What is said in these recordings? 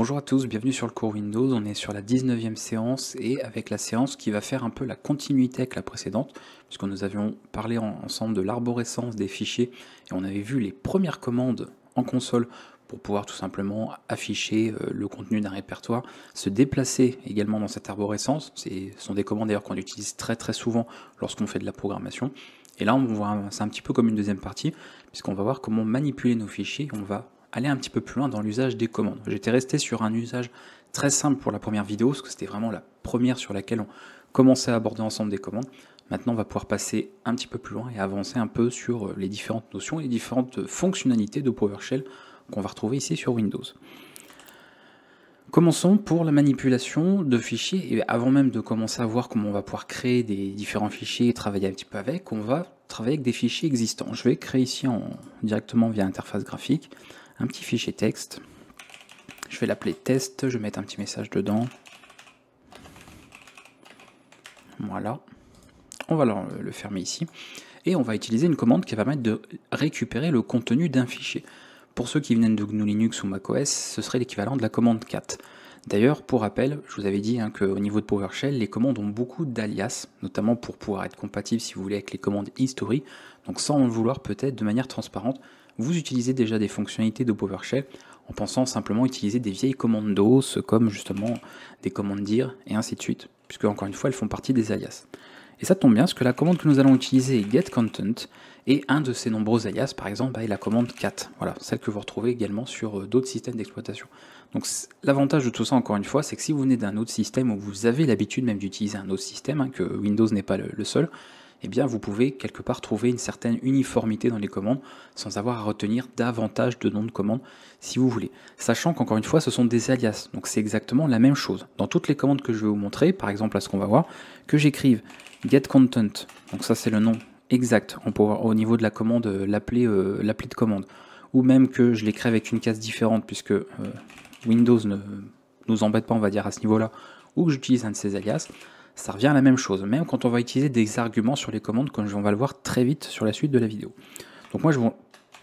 Bonjour à tous, bienvenue sur le cours Windows, on est sur la 19e séance et avec la séance qui va faire un peu la continuité avec la précédente puisque nous avions parlé ensemble de l'arborescence des fichiers et on avait vu les premières commandes en console pour pouvoir tout simplement afficher euh, le contenu d'un répertoire, se déplacer également dans cette arborescence, ce sont des commandes d'ailleurs qu'on utilise très très souvent lorsqu'on fait de la programmation. Et là on voit c'est un petit peu comme une deuxième partie puisqu'on va voir comment manipuler nos fichiers, on va aller un petit peu plus loin dans l'usage des commandes. J'étais resté sur un usage très simple pour la première vidéo, parce que c'était vraiment la première sur laquelle on commençait à aborder ensemble des commandes. Maintenant, on va pouvoir passer un petit peu plus loin et avancer un peu sur les différentes notions et différentes fonctionnalités de PowerShell qu'on va retrouver ici sur Windows. Commençons pour la manipulation de fichiers, et avant même de commencer à voir comment on va pouvoir créer des différents fichiers et travailler un petit peu avec, on va travailler avec des fichiers existants. Je vais créer ici en, directement via interface graphique un petit fichier texte. Je vais l'appeler test, je vais mettre un petit message dedans. Voilà. On va le, fermer ici. Et on va utiliser une commande qui va permettre de récupérer le contenu d'un fichier. Pour ceux qui viennent de GNU Linux ou macOS, ce serait l'équivalent de la commande cat. D'ailleurs, pour rappel, je vous avais dit hein, qu'au niveau de PowerShell, les commandes ont beaucoup d'alias, notamment pour pouvoir être compatibles, si vous voulez, avec les commandes history. Donc sans le vouloir peut-être de manière transparente, vous utilisez déjà des fonctionnalités de PowerShell en pensant simplement utiliser des vieilles commandes DOS comme justement des commandes dire et ainsi de suite, puisque encore une fois elles font partie des alias. Et ça tombe bien parce que la commande que nous allons utiliser est getContent et un de ces nombreux alias par exemple bah, est la commande cat, voilà, celle que vous retrouvez également sur euh, d'autres systèmes d'exploitation. Donc l'avantage de tout ça encore une fois c'est que si vous venez d'un autre système ou vous avez l'habitude même d'utiliser un autre système, hein, que Windows n'est pas le seul, eh bien vous pouvez quelque part trouver une certaine uniformité dans les commandes sans avoir à retenir davantage de noms de commandes si vous voulez. Sachant qu'encore une fois ce sont des alias, donc c'est exactement la même chose. Dans toutes les commandes que je vais vous montrer, par exemple à ce qu'on va voir, que j'écrive getContent, donc ça c'est le nom exact, on peut au niveau de la commande euh, euh, l'appli de commande, ou même que je l'écris avec une case différente puisque euh, Windows ne nous embête pas on va dire à ce niveau-là, ou que j'utilise un de ces alias, ça revient à la même chose, même quand on va utiliser des arguments sur les commandes, comme on va le voir très vite sur la suite de la vidéo. Donc moi, je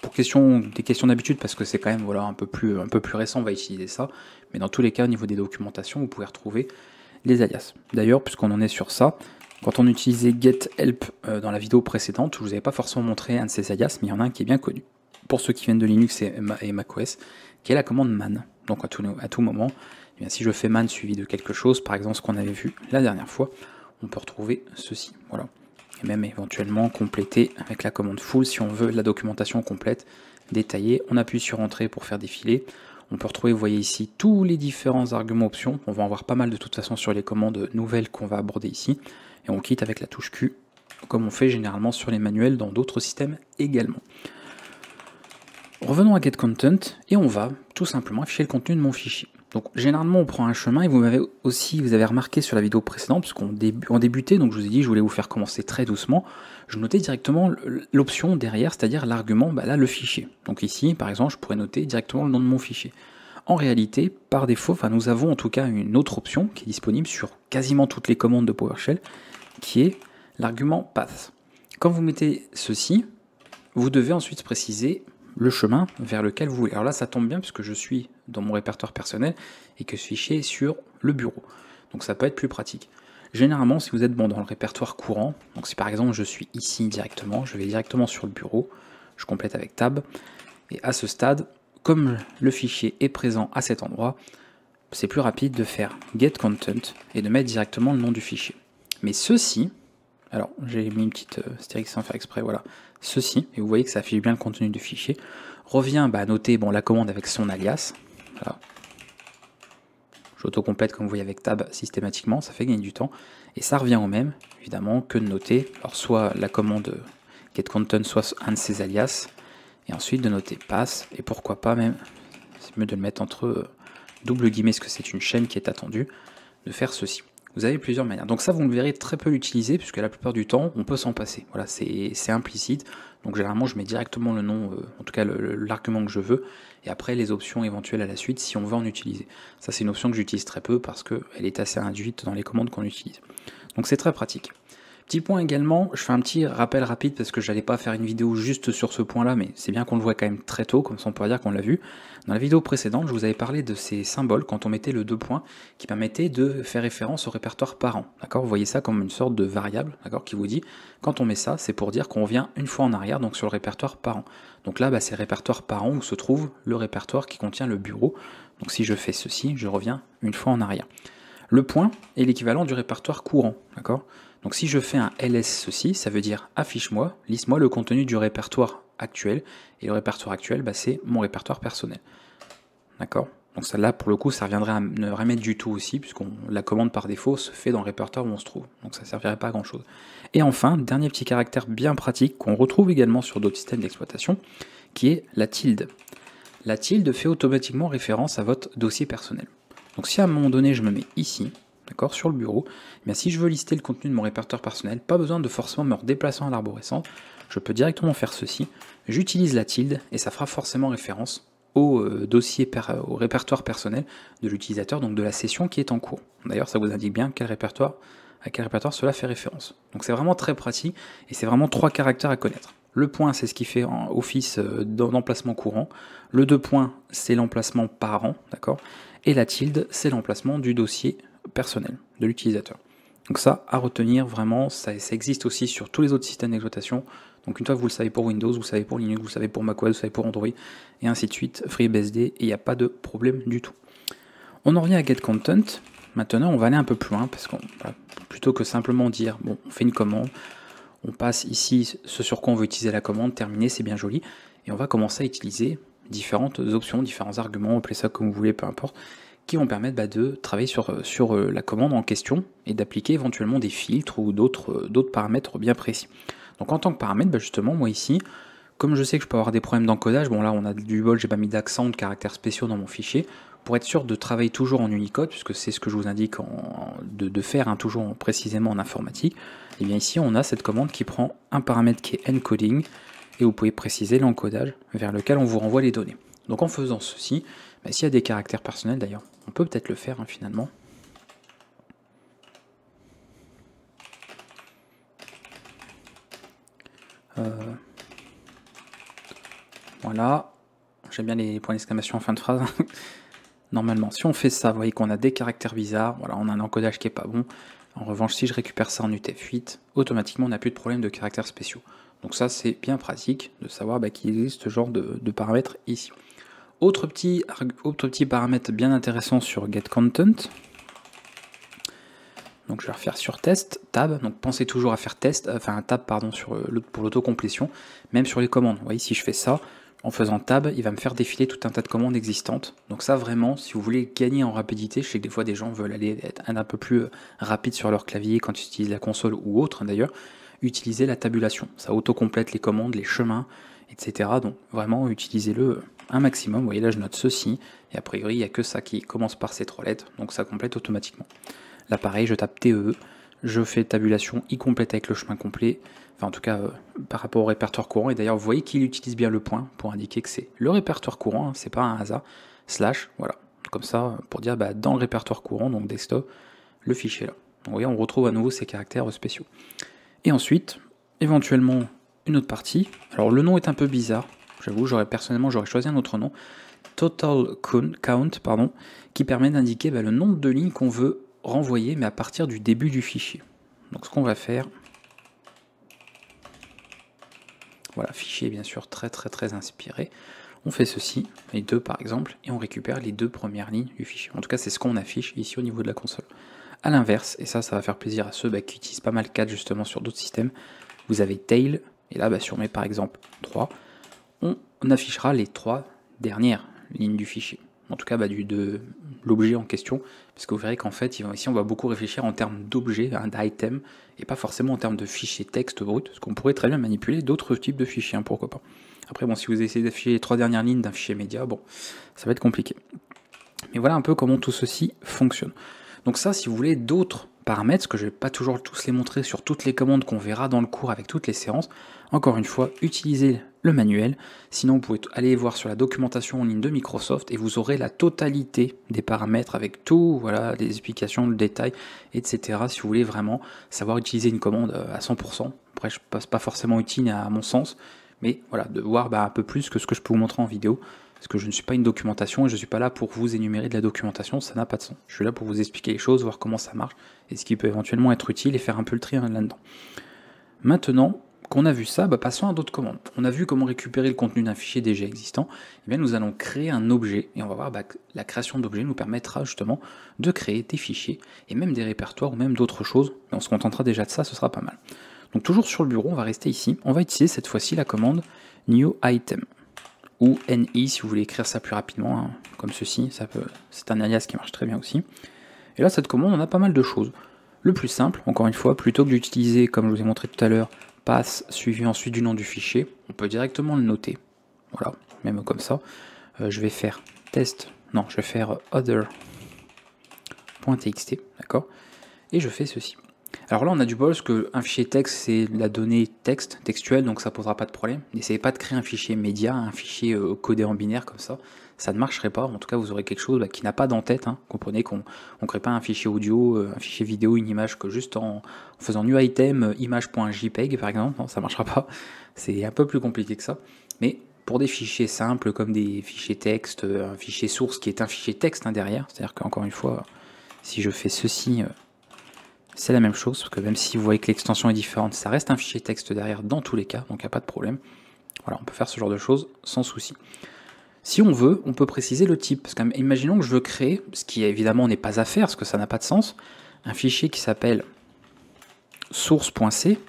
pour question, des questions d'habitude, parce que c'est quand même voilà, un, peu plus, un peu plus récent, on va utiliser ça, mais dans tous les cas, au niveau des documentations, vous pouvez retrouver les alias. D'ailleurs, puisqu'on en est sur ça, quand on utilisait getHelp euh, dans la vidéo précédente, je vous avais pas forcément montré un de ces alias, mais il y en a un qui est bien connu. Pour ceux qui viennent de Linux et macOS, qui est la commande man. Donc à tout moment, eh si je fais man suivi de quelque chose, par exemple ce qu'on avait vu la dernière fois, on peut retrouver ceci. Voilà. Et même éventuellement compléter avec la commande full si on veut la documentation complète, détaillée. On appuie sur entrée pour faire défiler. On peut retrouver, vous voyez ici, tous les différents arguments options. On va en voir pas mal de toute façon sur les commandes nouvelles qu'on va aborder ici. Et on quitte avec la touche Q, comme on fait généralement sur les manuels dans d'autres systèmes également. Revenons à getContent et on va tout simplement afficher le contenu de mon fichier. Donc généralement on prend un chemin et vous m'avez aussi, vous avez remarqué sur la vidéo précédente, puisqu'on débutait, donc je vous ai dit je voulais vous faire commencer très doucement, je notais directement l'option derrière, c'est-à-dire l'argument, bah là le fichier. Donc ici par exemple je pourrais noter directement le nom de mon fichier. En réalité, par défaut, nous avons en tout cas une autre option qui est disponible sur quasiment toutes les commandes de PowerShell, qui est l'argument path. Quand vous mettez ceci, vous devez ensuite préciser le chemin vers lequel vous voulez. Alors là, ça tombe bien puisque je suis dans mon répertoire personnel et que ce fichier est sur le bureau. Donc ça peut être plus pratique. Généralement, si vous êtes bon dans le répertoire courant, donc si par exemple je suis ici directement, je vais directement sur le bureau, je complète avec Tab, et à ce stade, comme le fichier est présent à cet endroit, c'est plus rapide de faire get content et de mettre directement le nom du fichier. Mais ceci, alors j'ai mis une petite euh, sans faire exprès, voilà, ceci, et vous voyez que ça affiche bien le contenu du fichier, revient bah, à noter bon, la commande avec son alias, voilà. J'auto-complète comme vous voyez avec tab systématiquement, ça fait gagner du temps, et ça revient au même, évidemment, que de noter, soit la commande getContent, soit un de ses alias, et ensuite de noter pass, et pourquoi pas même, c'est mieux de le mettre entre euh, double guillemets, parce que c'est une chaîne qui est attendue, de faire ceci. Vous avez plusieurs manières. Donc ça, vous le verrez très peu l'utiliser, puisque la plupart du temps, on peut s'en passer. Voilà, c'est implicite. Donc généralement, je mets directement le nom, euh, en tout cas l'argument que je veux, et après les options éventuelles à la suite, si on veut en utiliser. Ça, c'est une option que j'utilise très peu, parce qu'elle est assez induite dans les commandes qu'on utilise. Donc c'est très pratique. Petit point également, je fais un petit rappel rapide parce que j'allais pas faire une vidéo juste sur ce point-là, mais c'est bien qu'on le voit quand même très tôt, comme ça on pourrait dire qu'on l'a vu. Dans la vidéo précédente, je vous avais parlé de ces symboles quand on mettait le deux points qui permettaient de faire référence au répertoire parent. D'accord? Vous voyez ça comme une sorte de variable, d'accord, qui vous dit quand on met ça, c'est pour dire qu'on revient une fois en arrière, donc sur le répertoire parent. Donc là, bah, c'est répertoire parent où se trouve le répertoire qui contient le bureau. Donc si je fais ceci, je reviens une fois en arrière. Le point est l'équivalent du répertoire courant, d'accord? Donc si je fais un ls ceci, ça veut dire affiche-moi, liste-moi le contenu du répertoire actuel. Et le répertoire actuel, bah, c'est mon répertoire personnel. D'accord? Donc celle-là, pour le coup, ça reviendrait à ne rien mettre du tout aussi, puisque la commande par défaut se fait dans le répertoire où on se trouve. Donc ça ne servirait pas à grand-chose. Et enfin, dernier petit caractère bien pratique qu'on retrouve également sur d'autres systèmes d'exploitation, qui est la tilde. La tilde fait automatiquement référence à votre dossier personnel. Donc si à un moment donné je me mets ici, d'accord, sur le bureau, eh si je veux lister le contenu de mon répertoire personnel, pas besoin de forcément me redéplacer à l'arborescence, je peux directement faire ceci, j'utilise la tilde et ça fera forcément référence au euh, dossier, au répertoire personnel de l'utilisateur, donc de la session qui est en cours. D'ailleurs, ça vous indique bien quel répertoire, à quel répertoire cela fait référence. Donc c'est vraiment très pratique et c'est vraiment trois caractères à connaître. Le point, c'est ce qui fait office euh, d'emplacement courant. Le deux points, c'est l'emplacement parent, d'accord? Et la tilde, c'est l'emplacement du dossier personnel de l'utilisateur. Donc ça, à retenir vraiment, ça, existe aussi sur tous les autres systèmes d'exploitation. Donc une fois que vous le savez pour Windows, vous le savez pour Linux, vous le savez pour macOS, vous le savez pour Android, et ainsi de suite, FreeBSD, et il n'y a pas de problème du tout. On en revient à GetContent. Maintenant, on va aller un peu plus loin, parce qu'on plutôt que simplement dire, bon, on fait une commande, on passe ici ce sur quoi on veut utiliser la commande, terminé, c'est bien joli, et on va commencer à utiliser différentes options, différents arguments, appelez ça comme vous voulez, peu importe, qui vont permettre bah, de travailler sur, euh, euh, la commande en question et d'appliquer éventuellement des filtres ou d'autres euh, paramètres bien précis. Donc en tant que paramètre, bah, justement, moi ici, comme je sais que je peux avoir des problèmes d'encodage, bon là on a du bol, j'ai pas mis d'accent, de caractères spéciaux dans mon fichier, pour être sûr de travailler toujours en Unicode, puisque c'est ce que je vous indique de, faire hein, toujours précisément en informatique, et eh bien ici on a cette commande qui prend un paramètre qui est encoding, et vous pouvez préciser l'encodage vers lequel on vous renvoie les données. Donc en faisant ceci, bah, s'il y a des caractères personnels d'ailleurs, on peut peut-être le faire hein, finalement. Euh, voilà. J'aime bien les points d'exclamation en fin de phrase. Normalement, si on fait ça, vous voyez qu'on a des caractères bizarres. Voilà, on a un encodage qui est pas bon. En revanche, si je récupère ça en UTF-8, automatiquement, on n'a plus de problème de caractères spéciaux. Donc ça, c'est bien pratique de savoir bah, qu'il existe ce genre de paramètres ici. Autre petit, autre petit paramètre bien intéressant sur getContent. Donc je vais refaire sur test, tab, donc pensez toujours à faire test, enfin un tab pardon euh, pour l'autocomplétion, même sur les commandes. Vous voyez, si je fais ça, en faisant tab, il va me faire défiler tout un tas de commandes existantes. Donc ça vraiment, si vous voulez gagner en rapidité, je sais que des fois des gens veulent aller être un, peu plus euh, rapide sur leur clavier quand ils utilisent la console ou autre d'ailleurs, utilisez la tabulation. Ça autocomplète les commandes, les chemins, etc. Donc vraiment, utilisez-le un maximum. Vous voyez là, je note ceci, et a priori, il n'y a que ça qui commence par ces trois lettres, donc ça complète automatiquement. Là, pareil, je tape TE, je fais tabulation, y complète avec le chemin complet, enfin en tout cas euh, par rapport au répertoire courant, et d'ailleurs, vous voyez qu'il utilise bien le point pour indiquer que c'est le répertoire courant, hein, c'est pas un hasard, slash, voilà, comme ça, pour dire bah, dans le répertoire courant, donc desktop, le fichier là. Vous voyez, on retrouve à nouveau ces caractères spéciaux. Et ensuite, éventuellement, une autre partie. Alors le nom est un peu bizarre, j'avoue, j'aurais personnellement j'aurais choisi un autre nom. Total count, pardon, qui permet d'indiquer bah, le nombre de lignes qu'on veut renvoyer, mais à partir du début du fichier. Donc ce qu'on va faire, voilà, fichier bien sûr très très très inspiré. On fait ceci, les deux par exemple, et on récupère les deux premières lignes du fichier. En tout cas, c'est ce qu'on affiche ici au niveau de la console. A l'inverse, et ça, ça va faire plaisir à ceux bah, qui utilisent pas mal 4 justement sur d'autres systèmes, vous avez tail et là, bah, sur mes par exemple 3, on, affichera les trois dernières lignes du fichier. En tout cas, bah, du, de l'objet en question, parce que vous verrez qu'en fait, ici, on va beaucoup réfléchir en termes d'objet, hein, d'item, et pas forcément en termes de fichier texte brut, parce qu'on pourrait très bien manipuler d'autres types de fichiers, hein, pourquoi pas. Après, bon, si vous essayez d'afficher les trois dernières lignes d'un fichier média, bon, ça va être compliqué. Mais voilà un peu comment tout ceci fonctionne. Donc ça, si vous voulez d'autres paramètres, que je ne vais pas toujours tous les montrer sur toutes les commandes qu'on verra dans le cours avec toutes les séances. Encore une fois, utilisez le manuel. Sinon, vous pouvez aller voir sur la documentation en ligne de Microsoft et vous aurez la totalité des paramètres avec tout, voilà, des explications, le détail, etc. Si vous voulez vraiment savoir utiliser une commande euh, à 100%. Après, je passe pas forcément utile à mon sens, mais voilà, de voir bah, un peu plus que ce que je peux vous montrer en vidéo. Parce que je ne suis pas une documentation et je suis pas là pour vous énumérer de la documentation, ça n'a pas de sens. Je suis là pour vous expliquer les choses, voir comment ça marche et ce qui peut éventuellement être utile et faire un peu le tri là-dedans. Maintenant, qu'on a vu ça, bah, passons à d'autres commandes. On a vu comment récupérer le contenu d'un fichier déjà existant. Eh bien, nous allons créer un objet et on va voir bah, que la création d'objets nous permettra justement de créer des fichiers et même des répertoires ou même d'autres choses. On se contentera déjà de ça, ce sera pas mal. Donc toujours sur le bureau, on va rester ici. On va utiliser cette fois-ci la commande new item ou NI si vous voulez écrire ça plus rapidement, hein, comme ceci. C'est un alias qui marche très bien aussi. Et là, cette commande, on a pas mal de choses. Le plus simple, encore une fois, plutôt que d'utiliser, comme je vous ai montré tout à l'heure, passe suivi ensuite du nom du fichier, on peut directement le noter. Voilà, même comme ça. Euh, je vais faire test, non, je vais faire other.txt, d'accord? Et je fais ceci. Alors là, on a du bol parce qu'un fichier texte, c'est la donnée texte, textuelle, donc ça posera pas de problème. N'essayez pas de créer un fichier média, un fichier euh, codé en binaire comme ça. Ça ne marcherait pas. En tout cas, vous aurez quelque chose bah, qui n'a pas d'entête. Hein. Comprenez qu'on ne crée pas un fichier audio, euh, un fichier vidéo, une image que juste en, faisant new item euh, image.jpeg par exemple. Non, ça marchera pas. C'est un peu plus compliqué que ça. Mais pour des fichiers simples comme des fichiers texte, un fichier source qui est un fichier texte hein, derrière, c'est-à-dire qu'encore une fois, si je fais ceci c'est la même chose, parce que même si vous voyez que l'extension est différente, ça reste un fichier texte derrière dans tous les cas, donc il n'y a pas de problème. Voilà, on peut faire ce genre de choses sans souci. Si on veut, on peut préciser le type, parce que imaginons que je veux créer, ce qui évidemment n'est pas à faire, parce que ça n'a pas de sens, un fichier qui s'appelle source.c,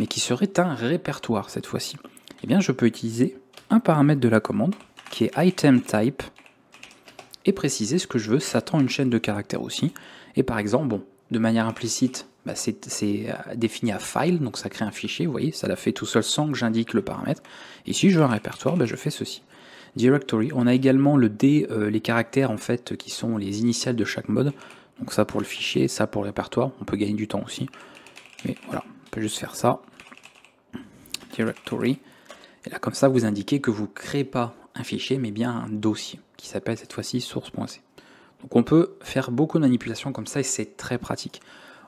mais qui serait un répertoire cette fois-ci. Eh bien, je peux utiliser un paramètre de la commande, qui est item type, et préciser ce que je veux, ça attend une chaîne de caractères aussi. Et par exemple, bon, de manière implicite, bah, c'est euh, défini à file, donc ça crée un fichier, vous voyez, ça l'a fait tout seul sans que j'indique le paramètre. Et si je veux un répertoire, bah, je fais ceci. Directory, on a également le D, euh, les caractères en fait qui sont les initiales de chaque mode. Donc ça pour le fichier, ça pour le répertoire, on peut gagner du temps aussi. Mais voilà, on peut juste faire ça. Directory. Et là comme ça vous indiquez que vous ne créez pas un fichier mais bien un dossier qui s'appelle cette fois-ci source.c. Donc on peut faire beaucoup de manipulations comme ça et c'est très pratique.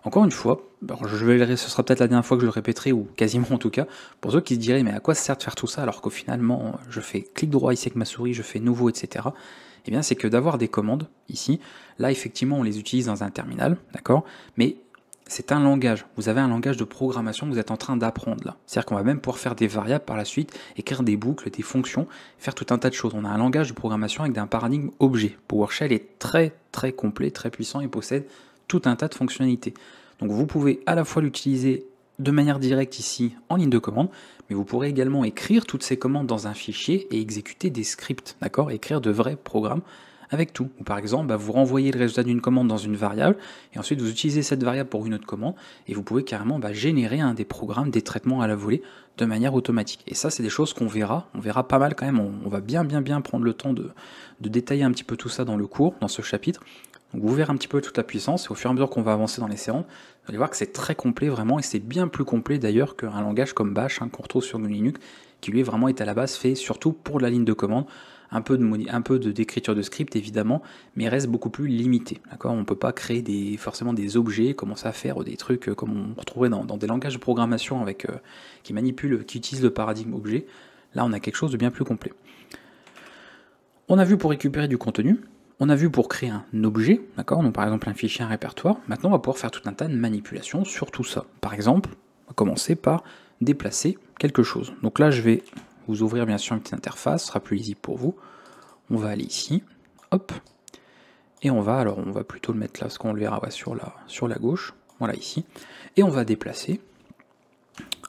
Encore une fois, je vais, ce sera peut-être la dernière fois que je le répéterai, ou quasiment en tout cas, pour ceux qui se diraient mais à quoi ça sert de faire tout ça alors qu'au finalement je fais clic droit ici avec ma souris, je fais nouveau, etc. Eh bien c'est que d'avoir des commandes ici, là effectivement on les utilise dans un terminal, d'accord Mais c'est un langage. Vous avez un langage de programmation que vous êtes en train d'apprendre là. C'est-à-dire qu'on va même pouvoir faire des variables par la suite, écrire des boucles, des fonctions, faire tout un tas de choses. On a un langage de programmation avec un paradigme objet. PowerShell est très très complet, très puissant et possède tout un tas de fonctionnalités. Donc vous pouvez à la fois l'utiliser de manière directe ici en ligne de commande, mais vous pourrez également écrire toutes ces commandes dans un fichier et exécuter des scripts, d'accord? Écrire de vrais programmes avec tout. Ou par exemple, bah, vous renvoyez le résultat d'une commande dans une variable, et ensuite vous utilisez cette variable pour une autre commande, et vous pouvez carrément bah, générer un des programmes, des traitements à la volée de manière automatique. Et ça, c'est des choses qu'on verra, on verra pas mal quand même, on, va bien bien bien prendre le temps de, détailler un petit peu tout ça dans le cours, dans ce chapitre. Donc vous verrez un petit peu toute la puissance, et au fur et à mesure qu'on va avancer dans les séances, vous allez voir que c'est très complet vraiment, et c'est bien plus complet d'ailleurs qu'un langage comme Bash, hein, qu'on retrouve sur Linux, qui lui vraiment est à la base fait surtout pour la ligne de commande, un peu de, d'écriture de script évidemment, mais reste beaucoup plus limité. D'accord? On ne peut pas créer forcément des objets, commencer à faire des trucs euh, comme on retrouverait dans, des langages de programmation avec, euh, qui manipulent, qui utilisent le paradigme objet. Là, on a quelque chose de bien plus complet. On a vu pour récupérer du contenu, on a vu pour créer un objet, d'accord Donc par exemple un fichier, un répertoire. Maintenant, on va pouvoir faire tout un tas de manipulations sur tout ça. Par exemple, on va commencer par déplacer quelque chose. Donc là, je vais vous ouvrir bien sûr une petite interface, ce sera plus lisible pour vous. On va aller ici, hop, et on va, alors on va plutôt le mettre là, parce qu'on le verra sur, la, sur la gauche, voilà ici, et on va déplacer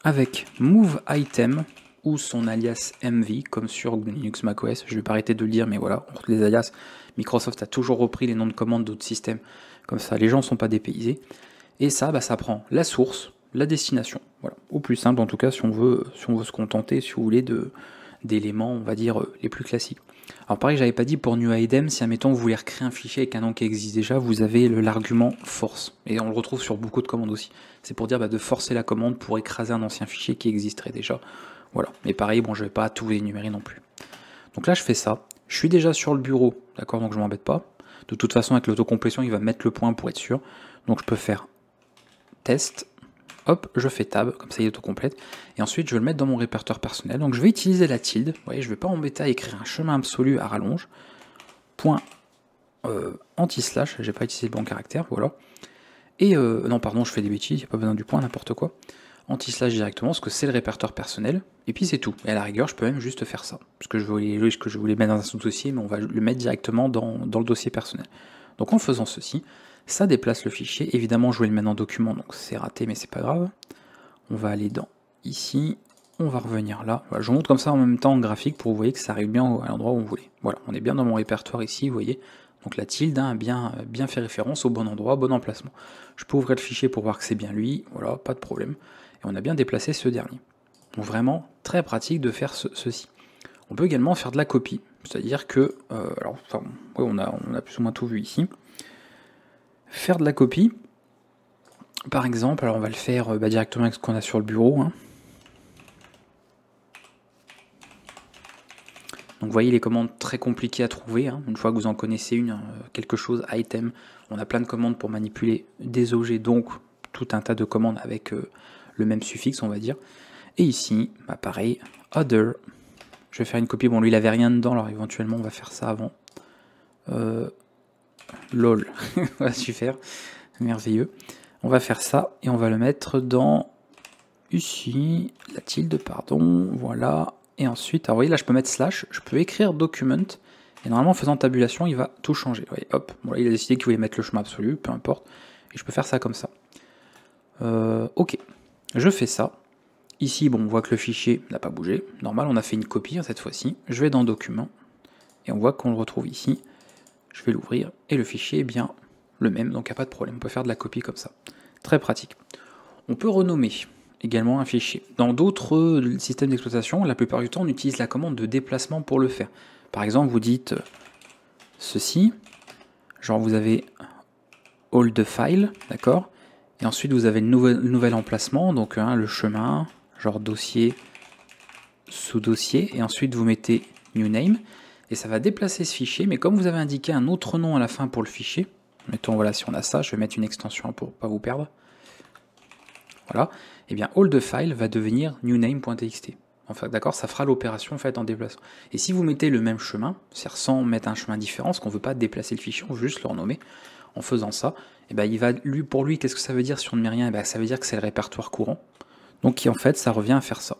avec move item ou son alias MV, comme sur Linux macOS, je vais pas arrêter de le dire, mais voilà, les alias, Microsoft a toujours repris les noms de commandes d'autres systèmes, comme ça les gens ne sont pas dépaysés, et ça, bah, ça prend la source, la destination. Voilà. Au plus simple, en tout cas, si on veut, si on veut se contenter, si vous voulez, d'éléments, on va dire, euh, les plus classiques. Alors pareil, j'avais pas dit pour new item, si admettons vous voulez recréer un fichier avec un nom qui existe déjà, vous avez l'argument force. Et on le retrouve sur beaucoup de commandes aussi. C'est pour dire bah, de forcer la commande pour écraser un ancien fichier qui existerait déjà. Voilà. Mais pareil, bon, je vais pas tout énumérer non plus. Donc là, je fais ça. Je suis déjà sur le bureau, d'accord, donc je m'embête pas. De toute façon, avec l'autocomplétion, il va mettre le point pour être sûr. Donc je peux faire test, hop, je fais tab, comme ça il autocomplète. Et ensuite, je vais le mettre dans mon répertoire personnel. Donc je vais utiliser la tilde. Vous voyez, je ne vais pas embêter à écrire un chemin absolu à rallonge. Point euh, anti-slash, j'ai pas utilisé le bon caractère, voilà. Et euh, non, pardon, je fais des bêtises, il n'y a pas besoin du point, n'importe quoi anti-slash directement, parce que c'est le répertoire personnel, et puis c'est tout. Et à la rigueur, je peux même juste faire ça, parce que je voulais, que je voulais mettre dans un sous-dossier, mais on va le mettre directement dans, le dossier personnel. Donc en faisant ceci, ça déplace le fichier. Évidemment, je voulais le mettre en document, donc c'est raté, mais c'est pas grave. On va aller dans ici, on va revenir là. je vous montre comme ça en même temps en graphique pour que vous voyez que ça arrive bien à l'endroit où vous voulez. Voilà, on est bien dans mon répertoire ici, vous voyez. Donc la tilde hein, a bien, bien fait référence au bon endroit, bon emplacement. Je peux ouvrir le fichier pour voir que c'est bien lui, voilà, pas de problème on a bien déplacé ce dernier. Vraiment très pratique de faire ceci. On peut également faire de la copie, c'est-à-dire que, euh, alors, on, a, plus ou moins tout vu ici. Faire de la copie, par exemple, alors on va le faire euh, bah, directement avec ce qu'on a sur le bureau. Hein. Donc vous voyez les commandes très compliquées à trouver. Hein. Une fois que vous en connaissez une, euh, quelque chose, item, on a plein de commandes pour manipuler des objets, donc tout un tas de commandes avec le même suffixe, on va dire. Et ici, bah pareil, other. Je vais faire une copie. Bon, lui, il avait rien dedans, alors éventuellement, on va faire ça avant. Euh, lol. va super. Merveilleux. On va faire ça et on va le mettre dans ici, la tilde, pardon, voilà. Et ensuite, alors vous voyez là, je peux mettre slash, je peux écrire document. Et normalement, en faisant tabulation, il va tout changer. Vous voyez, hop, bon, il a décidé qu'il voulait mettre le chemin absolu, peu importe. Et je peux faire ça comme ça. Euh, ok. Je fais ça. Ici, bon, on voit que le fichier n'a pas bougé. Normal, on a fait une copie hein, cette fois-ci. Je vais dans Document et on voit qu'on le retrouve ici. Je vais l'ouvrir et le fichier est bien le même, donc il n'y a pas de problème. On peut faire de la copie comme ça. Très pratique. On peut renommer également un fichier. Dans d'autres systèmes d'exploitation, la plupart du temps, on utilise la commande de déplacement pour le faire. Par exemple, vous dites ceci, genre vous avez all the file, d'accord? Et ensuite, vous avez le nouvel, emplacement, donc hein, le chemin, genre dossier, sous-dossier. Et ensuite, vous mettez new name. Et ça va déplacer ce fichier. Mais comme vous avez indiqué un autre nom à la fin pour le fichier, mettons, voilà, si on a ça, je vais mettre une extension pour ne pas vous perdre. Voilà. Et eh bien, all the file va devenir newname.txt. Enfin, d'accord, ça fera l'opération en fait en déplaçant. Et si vous mettez le même chemin, c'est-à-dire sans mettre un chemin différent, parce qu'on ne veut pas déplacer le fichier, on veut juste le renommer, en faisant ça, et eh ben, il va, lui, pour lui, qu'est-ce que ça veut dire si on ne met rien et eh ben, Ça veut dire que c'est le répertoire courant. Donc en fait, ça revient à faire ça.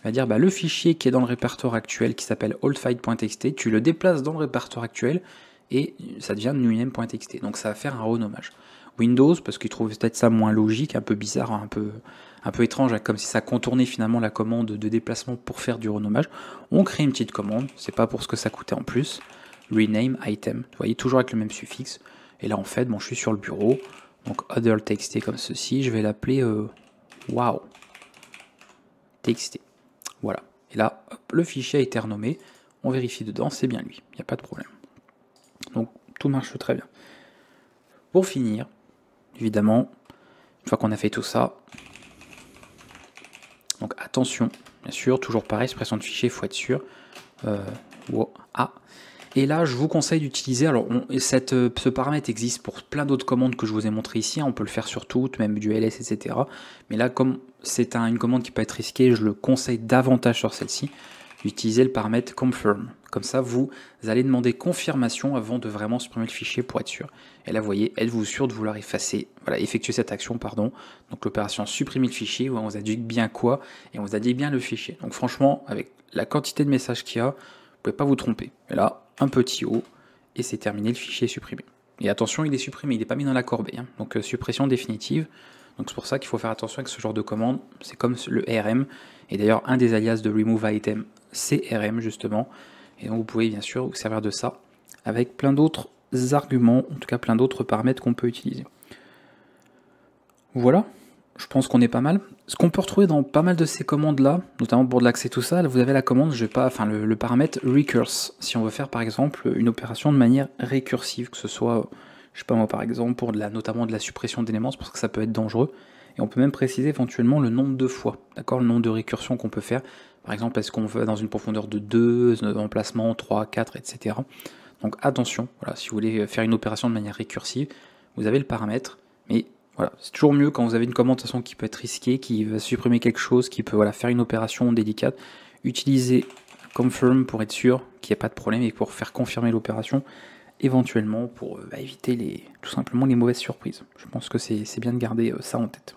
Il va dire bah, le fichier qui est dans le répertoire actuel, qui s'appelle oldfile.txt, tu le déplaces dans le répertoire actuel et ça devient newname.txt. Donc ça va faire un renommage. Windows, parce qu'il trouve peut-être ça moins logique, un peu bizarre, un peu, un peu étrange, comme si ça contournait finalement la commande de déplacement pour faire du renommage. On crée une petite commande, c'est pas pour ce que ça coûtait en plus. Rename item, vous voyez, toujours avec le même suffixe. Et là, en fait, bon, je suis sur le bureau. Donc, other txt comme ceci. Je vais l'appeler euh, wow txt. Voilà. Et là, le fichier a été renommé. On vérifie dedans, c'est bien lui. Il n'y a pas de problème. Donc, tout marche très bien. Pour finir, évidemment, une fois qu'on a fait tout ça, donc attention, bien sûr, toujours pareil, expression de fichier, il faut être sûr. Euh, ah, et là, je vous conseille d'utiliser, alors euh, ce paramètre existe pour plein d'autres commandes que je vous ai montré ici, hein. on peut le faire sur toutes, même du ls, etc. Mais là, comme c'est une commande qui peut être risquée, je le conseille davantage sur celle-ci, d'utiliser le paramètre confirm. Comme ça, vous allez demander confirmation avant de vraiment supprimer le fichier pour être sûr. Et là, vous voyez, êtes-vous sûr de vouloir effacer, voilà, effectuer cette action, pardon? Donc l'opération supprimer le fichier, on vous a dit bien quoi, et on vous a dit bien le fichier. Donc franchement, avec la quantité de messages qu'il y a, vous pouvez pas vous tromper. Et là, un petit O, et c'est terminé, le fichier est supprimé. Et attention, il est supprimé, il n'est pas mis dans la corbeille. Hein. Donc euh, suppression définitive. Donc c'est pour ça qu'il faut faire attention avec ce genre de commande. C'est comme le RM. Et d'ailleurs, un des alias de remove item, c'est RM justement. Et donc vous pouvez bien sûr vous servir de ça avec plein d'autres arguments, en tout cas plein d'autres paramètres qu'on peut utiliser. Voilà. Je pense qu'on est pas mal. Ce qu'on peut retrouver dans pas mal de ces commandes-là, notamment pour de l'accès tout ça, vous avez la commande, je vais pas, enfin le, paramètre recurse, si on veut faire par exemple une opération de manière récursive, que ce soit, je sais pas moi par exemple, pour la, notamment de la suppression d'éléments, parce que ça peut être dangereux. Et on peut même préciser éventuellement le nombre de fois, d'accord, le nombre de récursions qu'on peut faire. Par exemple, est-ce qu'on veut dans une profondeur de 2, emplacement 3, 4, etc. Donc attention, voilà, si vous voulez faire une opération de manière récursive, vous avez le paramètre, mais voilà, c'est toujours mieux quand vous avez une commande qui peut être risquée, qui va supprimer quelque chose, qui peut voilà, faire une opération délicate. Utilisez confirm pour être sûr qu'il n'y a pas de problème et pour faire confirmer l'opération, éventuellement pour euh, bah, éviter les, tout simplement les mauvaises surprises. Je pense que c'est bien de garder euh, ça en tête.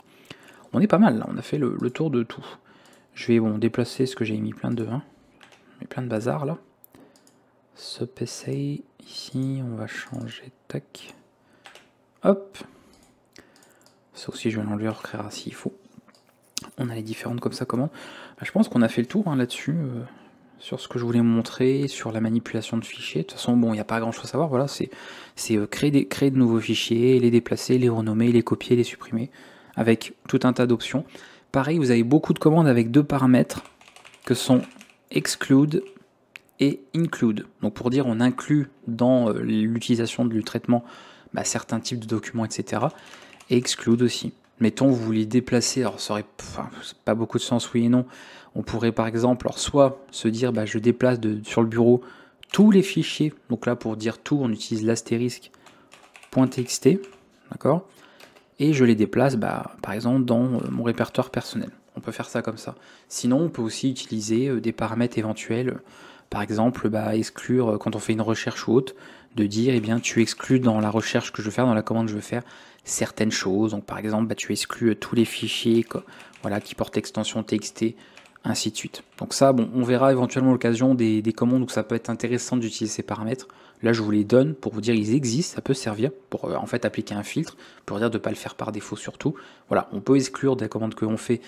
On est pas mal là, on a fait le, tour de tout. Je vais bon, déplacer ce que j'ai mis plein de hein, plein de bazar là. Ce PC ici, on va changer tac. Hop, ça aussi, je vais l'enlever, recréer s'il faut. On a les différentes comme ça comment bah, Je pense qu'on a fait le tour hein, là-dessus, euh, sur ce que je voulais montrer, sur la manipulation de fichiers. De toute façon, bon, il n'y a pas grand-chose à savoir. Voilà, c'est euh, créer, de nouveaux fichiers, les déplacer, les renommer, les copier, les supprimer, avec tout un tas d'options. Pareil, vous avez beaucoup de commandes avec deux paramètres, que sont exclude et include. Donc pour dire on inclut dans euh, l'utilisation du traitement bah, certains types de documents, etc exclude aussi. Mettons, vous voulez déplacer, alors ça aurait pas beaucoup de sens, oui et non. On pourrait par exemple, alors soit se dire, bah, je déplace sur le bureau tous les fichiers. Donc là, pour dire tout, on utilise l'astérisque .txt, d'accord? Et je les déplace, bah, par exemple, dans euh, mon répertoire personnel. On peut faire ça comme ça. Sinon, on peut aussi utiliser euh, des paramètres éventuels. Par exemple, bah, exclure, euh, quand on fait une recherche ou autre, de dire, eh bien, tu exclus dans la recherche que je veux faire, dans la commande que je veux faire, certaines choses. Donc par exemple, bah, tu exclus euh, tous les fichiers qui portent l'extension TXT, ainsi de suite. Donc ça, bon, on verra éventuellement l'occasion des, commandes où ça peut être intéressant d'utiliser ces paramètres. Là, je vous les donne pour vous dire ils existent, ça peut servir pour euh, en fait appliquer un filtre, pour dire de ne pas le faire par défaut surtout. Voilà, on peut exclure des commandes que l'on fait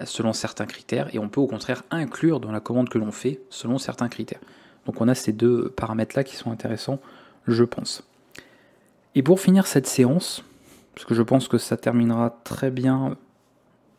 euh, selon certains critères et on peut au contraire inclure dans la commande que l'on fait selon certains critères. Donc on a ces deux paramètres là qui sont intéressants, je pense. Et pour finir cette séance, parce que je pense que ça terminera très bien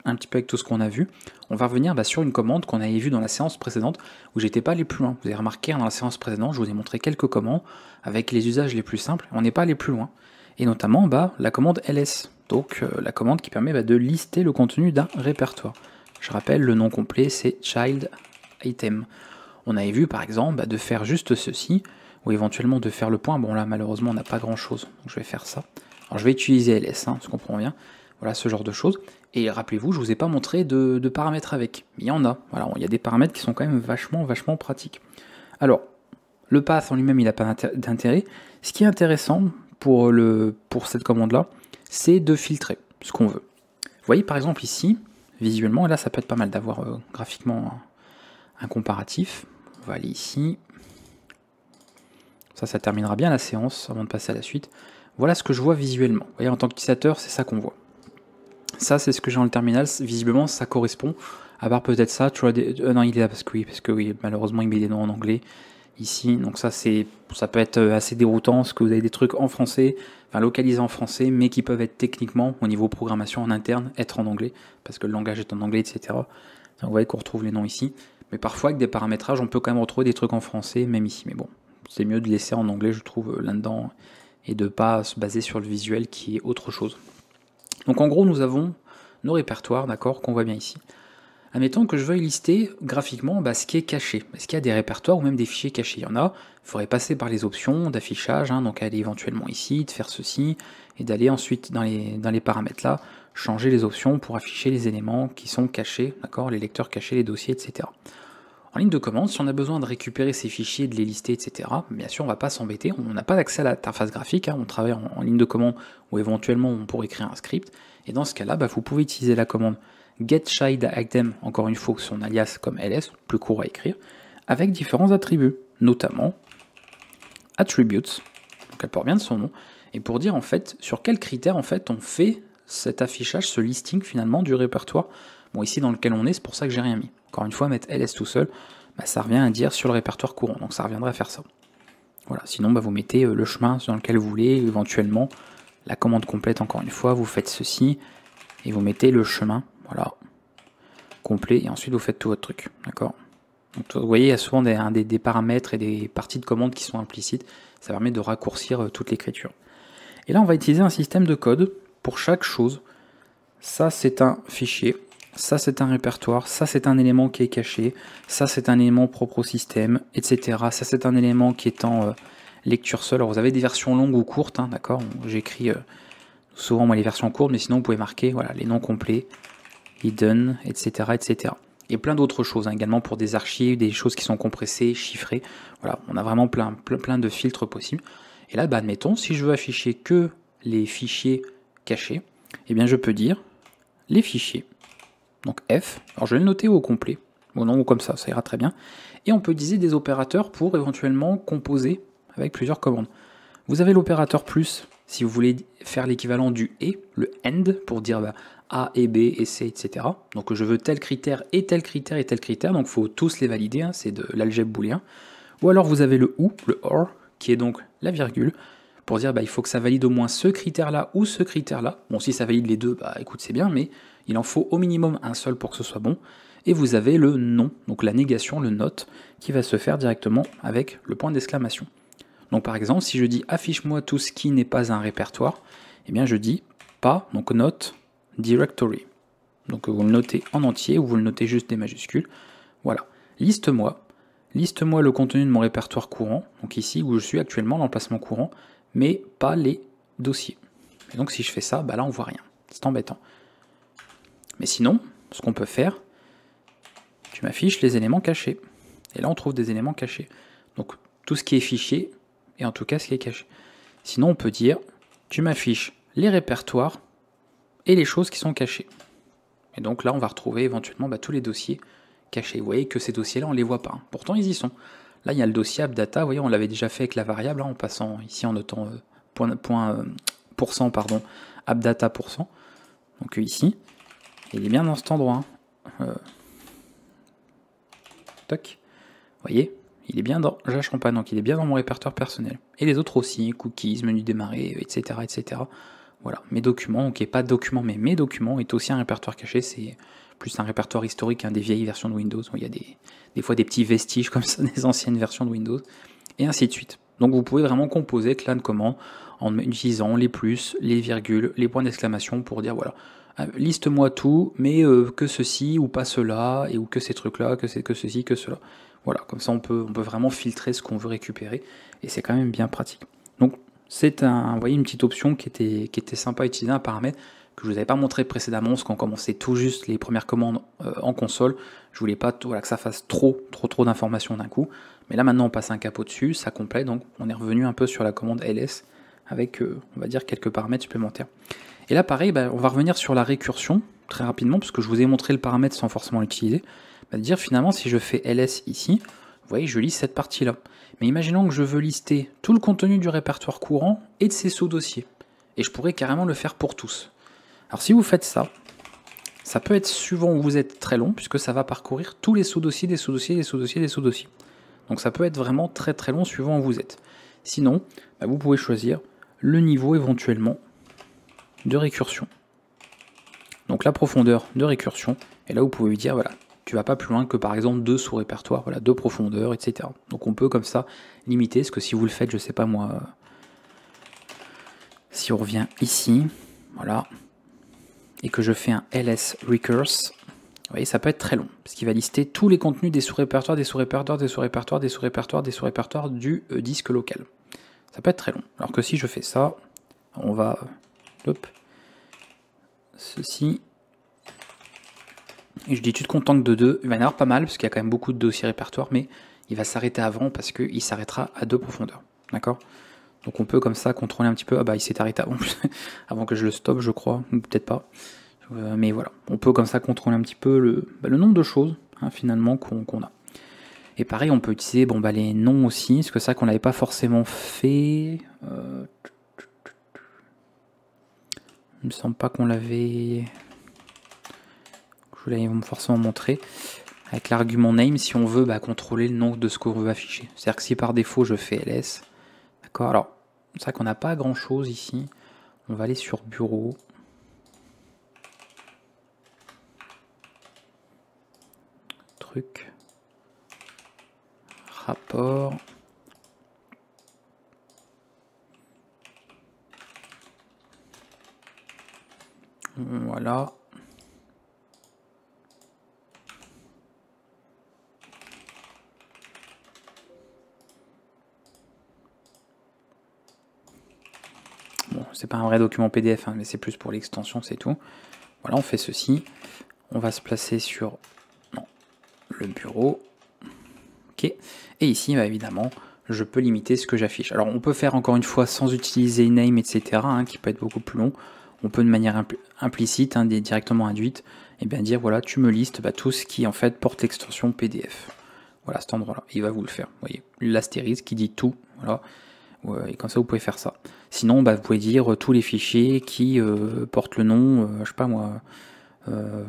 un petit peu avec tout ce qu'on a vu. On va revenir bah, sur une commande qu'on avait vue dans la séance précédente où j'étais pas allé plus loin. Vous avez remarqué hein, dans la séance précédente, je vous ai montré quelques commandes avec les usages les plus simples. On n'est pas allé plus loin. Et notamment bah, la commande ls, donc euh, la commande qui permet bah, de lister le contenu d'un répertoire. Je rappelle, le nom complet c'est child item. On avait vu par exemple de faire juste ceci, ou éventuellement de faire le point. Bon là malheureusement on n'a pas grand chose, donc je vais faire ça. Alors je vais utiliser ls, hein, on comprend bien. Voilà ce genre de choses. Et rappelez-vous, je ne vous ai pas montré de, paramètres avec. Mais il y en a. Il y a des paramètres qui sont quand même vachement, vachement pratiques. Alors, le path en lui-même, il n'a pas d'intérêt. Ce qui est intéressant pour cette commande-là, c'est de filtrer ce qu'on veut. Vous voyez par exemple ici, visuellement, et là ça peut être pas mal d'avoir euh, graphiquement un, un, comparatif. On va aller ici. Ça, ça terminera bien la séance avant de passer à la suite. Voilà ce que je vois visuellement. Vous voyez, en tant qu'utilisateur, c'est ça qu'on voit. Ça, c'est ce que j'ai dans le terminal. Visiblement, ça correspond. À part peut-être ça, euh, non, il est là parce que oui, parce que oui, malheureusement, il met des noms en anglais ici. Donc ça, c'est, ça peut être euh, assez déroutant parce que vous avez des trucs en français, enfin localisés en français, mais qui peuvent être techniquement, au niveau programmation en interne, être en anglais, parce que le langage est en anglais, etc. Donc vous voyez qu'on retrouve les noms ici. Mais parfois, avec des paramétrages, on peut quand même retrouver des trucs en français, même ici. Mais bon, c'est mieux de laisser en anglais, je trouve, euh, là-dedans et de ne pas se baser sur le visuel qui est autre chose. Donc en gros, nous avons nos répertoires, d'accord, qu'on voit bien ici. Admettons que je veuille lister graphiquement bah, ce qui est caché. Est-ce qu'il y a des répertoires ou même des fichiers cachés? Il y en a. Il faudrait passer par les options d'affichage, hein, donc aller éventuellement ici, de faire ceci, et d'aller ensuite dans les, dans les paramètres là, changer les options pour afficher les éléments qui sont cachés, d'accord, les lecteurs cachés, les dossiers, etc. En ligne de commande, si on a besoin de récupérer ces fichiers, de les lister, etc., bien sûr, on ne va pas s'embêter, on n'a pas d'accès à l'interface graphique, hein. on travaille en, ligne de commande ou éventuellement on pourrait créer un script, et dans ce cas-là, bah, vous pouvez utiliser la commande getChildItem, encore une fois, son alias comme ls, plus court à écrire, avec différents attributs, notamment attributes, donc elle porte bien de son nom, et pour dire en fait sur quels critères en fait on fait cet affichage, ce listing finalement du répertoire Bon, ici dans lequel on est, c'est pour ça que j'ai rien mis. Encore une fois, mettre ls tout seul, bah, ça revient à dire sur le répertoire courant, donc ça reviendrait à faire ça. Voilà, sinon bah, vous mettez euh, le chemin dans lequel vous voulez, éventuellement la commande complète encore une fois, vous faites ceci, et vous mettez le chemin, voilà, complet, et ensuite vous faites tout votre truc, d'accord? Vous voyez, il y a souvent des, des, paramètres et des parties de commande qui sont implicites, ça permet de raccourcir euh, toute l'écriture. Et là, on va utiliser un système de code pour chaque chose. Ça, c'est un fichier, ça, c'est un répertoire, ça, c'est un élément qui est caché, ça, c'est un élément propre au système, etc. Ça, c'est un élément qui est en... Euh, lecture seule. Alors vous avez des versions longues ou courtes, hein, d'accord? J'écris euh, souvent moi les versions courtes, mais sinon vous pouvez marquer voilà, les noms complets, hidden, etc. etc. Et plein d'autres choses hein, également pour des archives, des choses qui sont compressées, chiffrées. Voilà, on a vraiment plein, plein, plein de filtres possibles. Et là, bah, admettons, si je veux afficher que les fichiers cachés, eh bien je peux dire les fichiers. Donc F, alors je vais le noter au complet, au nom ou comme ça, ça ira très bien. Et on peut utiliser des opérateurs pour éventuellement composer avec plusieurs commandes. Vous avez l'opérateur plus si vous voulez faire l'équivalent du et, le end, pour dire bah, A et B et C, etc. Donc je veux tel critère et tel critère et tel critère, donc il faut tous les valider, hein, c'est de l'algèbre booléen. Ou alors vous avez le ou, le or, qui est donc la virgule, pour dire bah, il faut que ça valide au moins ce critère-là ou ce critère-là. Bon, si ça valide les deux, bah écoute, c'est bien, mais il en faut au minimum un seul pour que ce soit bon. Et vous avez le non, donc la négation, le not, qui va se faire directement avec le point d'exclamation. Donc par exemple, si je dis affiche-moi tout ce qui n'est pas un répertoire, eh bien je dis pas, donc note directory. Donc vous le notez en entier ou vous le notez juste des majuscules. Voilà. Liste-moi. Liste-moi le contenu de mon répertoire courant, donc ici où je suis actuellement, l'emplacement courant, mais pas les dossiers. Et donc si je fais ça, bah là on voit rien. C'est embêtant. Mais sinon, ce qu'on peut faire, tu m'affiches les éléments cachés. Et là on trouve des éléments cachés. Donc tout ce qui est fichier, et en tout cas ce qui est caché. Sinon, on peut dire, tu m'affiches les répertoires et les choses qui sont cachées. Et donc là, on va retrouver éventuellement bah, tous les dossiers cachés. Vous voyez que ces dossiers-là, on ne les voit pas. Hein. Pourtant, ils y sont. Là, il y a le dossier AppData. Vous voyez, on l'avait déjà fait avec la variable, hein, en passant ici en notant euh, point, point euh, pourcent, pardon, AppData pourcent. Donc euh, ici, il est bien dans cet endroit. Hein. toc. Vous voyez il est bien dans Champagne, donc il est bien dans mon répertoire personnel. Et les autres aussi, cookies, menu démarrer, etc. etc. Voilà, mes documents, donc pas documents, mais mes documents est aussi un répertoire caché, c'est plus un répertoire historique hein, des vieilles versions de Windows, où il y a des, des fois des petits vestiges comme ça des anciennes versions de Windows, et ainsi de suite. Donc vous pouvez vraiment composer clan de commande en utilisant les plus, les virgules, les points d'exclamation pour dire voilà, euh, liste-moi tout, mais euh, que ceci ou pas cela, et ou que ces trucs-là, que c'est que ceci, que cela. Voilà, comme ça on peut, on peut vraiment filtrer ce qu'on veut récupérer et c'est quand même bien pratique. Donc c'est un, vous voyez, une petite option qui était, qui était sympa à utiliser, un paramètre que je ne vous avais pas montré précédemment, parce qu'on commençait tout juste les premières commandes euh, en console. Je voulais pas voilà, que ça fasse trop, trop, trop d'informations d'un coup. Mais là maintenant on passe un capot dessus, ça complète, donc on est revenu un peu sur la commande ls avec, euh, on va dire, quelques paramètres supplémentaires. Et là pareil, bah, on va revenir sur la récursion très rapidement, parce que je vous ai montré le paramètre sans forcément l'utiliser dire finalement si je fais ls ici, vous voyez, je lis cette partie-là. Mais imaginons que je veux lister tout le contenu du répertoire courant et de ses sous-dossiers. Et je pourrais carrément le faire pour tous. Alors si vous faites ça, ça peut être suivant où vous êtes très long, puisque ça va parcourir tous les sous-dossiers, des sous-dossiers, des sous-dossiers, des sous-dossiers. Donc ça peut être vraiment très très long suivant où vous êtes. Sinon, bah, vous pouvez choisir le niveau éventuellement de récursion. Donc la profondeur de récursion, et là vous pouvez lui dire, voilà, tu vas pas plus loin que par exemple deux sous-répertoires, voilà, deux profondeurs, etc. Donc on peut comme ça limiter, parce que si vous le faites, je sais pas moi, euh, si on revient ici, voilà, et que je fais un ls recurse, vous voyez, ça peut être très long, parce qu'il va lister tous les contenus des sous-répertoires, des sous-répertoires, des sous-répertoires, des sous-répertoires, des sous-répertoires du euh, disque local. Ça peut être très long. Alors que si je fais ça, on va, hop, ceci, et je dis tu te contentes de deux, il va y en avoir pas mal parce qu'il y a quand même beaucoup de dossiers répertoires, mais il va s'arrêter avant parce qu'il s'arrêtera à deux profondeurs. D'accord? Donc on peut comme ça contrôler un petit peu. Ah bah il s'est arrêté avant, avant que je le stoppe, je crois, peut-être pas. Euh, mais voilà, on peut comme ça contrôler un petit peu le, bah, nombre de choses hein, finalement qu'on a. Et pareil, on peut utiliser bon, bah, les noms aussi, parce que ça qu'on n'avait pas forcément fait. Euh... Il me semble pas qu'on l'avait... Je vous forcément montré. Avec l'argument name, si on veut bah, contrôler le nom de ce qu'on veut afficher. C'est-à-dire que si par défaut je fais ls, d'accord, alors c'est vrai qu'on n'a pas grand chose ici. On va aller sur bureau. Truc. Rapport. Voilà. Bon, c'est pas un vrai document PDF, hein, mais c'est plus pour l'extension, c'est tout. Voilà, on fait ceci. On va se placer sur le bureau. Ok. Et ici, bah, évidemment, je peux limiter ce que j'affiche. Alors, on peut faire encore une fois sans utiliser name, etc., hein, qui peut être beaucoup plus long. On peut de manière implicite, hein, directement induite, et bien dire voilà, tu me listes bah, tout ce qui en fait porte l'extension PDF. Voilà, cet endroit-là, il va vous le faire. Vous voyez, l'astérisque qui dit tout. Voilà. Et comme ça, vous pouvez faire ça. Sinon, bah, vous pouvez dire tous les fichiers qui euh, portent le nom, euh, je sais pas moi, euh,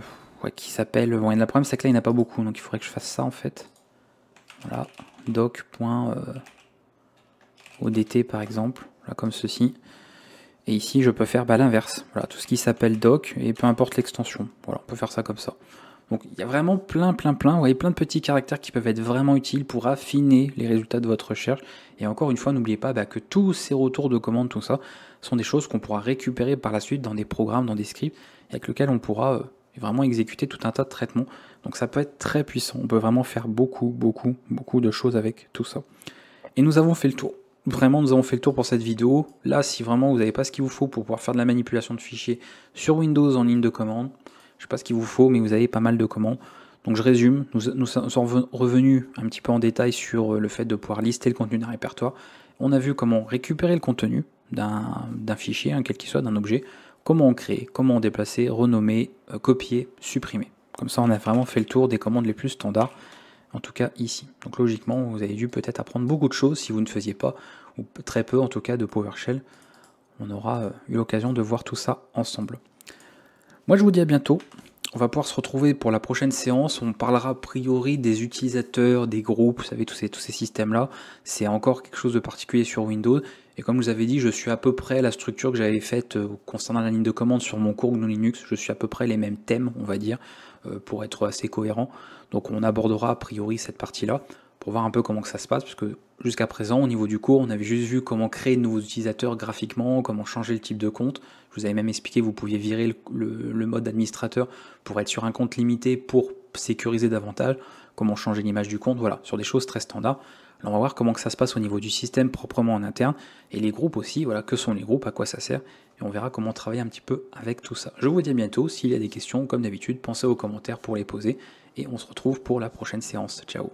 qui s'appelle. Bon, la problème, c'est que là, il n'y en a pas beaucoup, donc il faudrait que je fasse ça en fait. Voilà, doc.odt par exemple, comme ceci. Et ici, je peux faire bah, l'inverse. Voilà, tout ce qui s'appelle doc, et peu importe l'extension. Voilà, on peut faire ça comme ça. Donc il y a vraiment plein, plein, plein, vous voyez, plein de petits caractères qui peuvent être vraiment utiles pour affiner les résultats de votre recherche. Et encore une fois, n'oubliez pas bah, que tous ces retours de commandes, tout ça, sont des choses qu'on pourra récupérer par la suite dans des programmes, dans des scripts, avec lesquels on pourra euh, vraiment exécuter tout un tas de traitements. Donc ça peut être très puissant. On peut vraiment faire beaucoup, beaucoup, beaucoup de choses avec tout ça. Et nous avons fait le tour. Vraiment, nous avons fait le tour pour cette vidéo. Là, si vraiment vous n'avez pas ce qu'il vous faut pour pouvoir faire de la manipulation de fichiers sur Windows en ligne de commande, je ne sais pas ce qu'il vous faut, mais vous avez pas mal de commandes. Donc je résume, nous, sommes revenus un petit peu en détail sur le fait de pouvoir lister le contenu d'un répertoire. On a vu comment récupérer le contenu d'un fichier, quel qu'il soit, d'un objet, comment on crée, comment on déplacer, renommer, euh, copier, supprimer. Comme ça, on a vraiment fait le tour des commandes les plus standards en tout cas ici. Donc logiquement, vous avez dû peut-être apprendre beaucoup de choses si vous ne faisiez pas, ou très peu en tout cas, de PowerShell. On aura euh, eu l'occasion de voir tout ça ensemble. Moi je vous dis à bientôt. On va pouvoir se retrouver pour la prochaine séance. On parlera a priori des utilisateurs, des groupes, vous savez, tous ces, tous ces systèmes-là. C'est encore quelque chose de particulier sur Windows. Et comme je vous avais dit, je suis à peu près la structure que j'avais faite euh, concernant la ligne de commande sur mon cours GNU Linux. Je suis à peu près les mêmes thèmes, on va dire, pour être assez cohérent. Donc on abordera a priori cette partie-là pour voir un peu comment ça se passe, parce que jusqu'à présent, au niveau du cours, on avait juste vu comment créer de nouveaux utilisateurs graphiquement, comment changer le type de compte. Je vous avais même expliqué, vous pouviez virer le, mode administrateur pour être sur un compte limité pour sécuriser davantage, comment changer l'image du compte, voilà, sur des choses très standards. Alors on va voir comment que ça se passe au niveau du système proprement en interne, et les groupes aussi, voilà, que sont les groupes, à quoi ça sert, et on verra comment travailler un petit peu avec tout ça. Je vous dis à bientôt, s'il y a des questions, comme d'habitude, pensez aux commentaires pour les poser, et on se retrouve pour la prochaine séance. Ciao